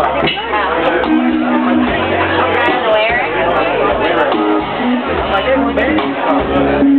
Thank you.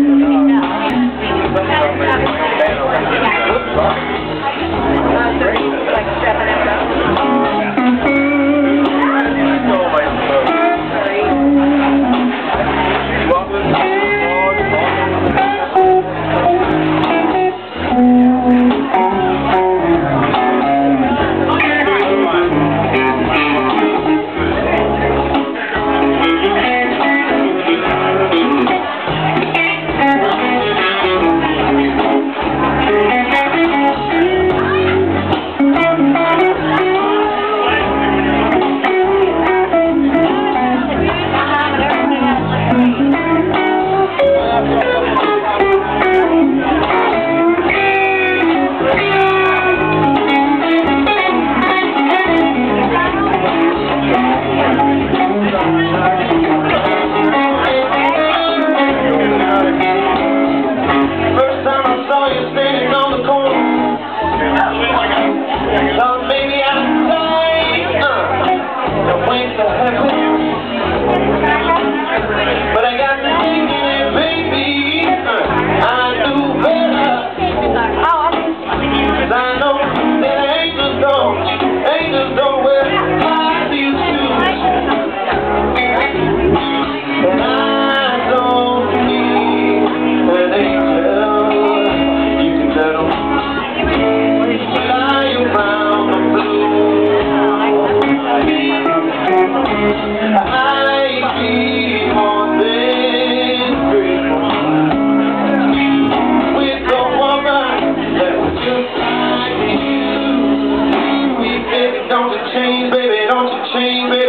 Change